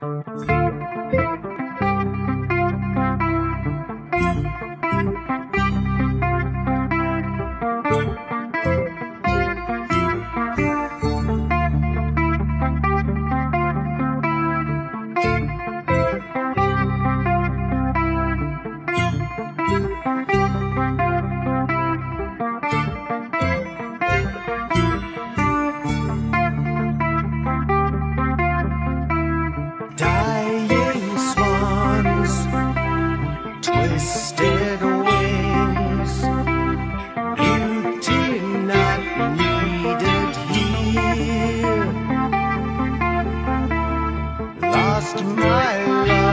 谢谢 rest my life.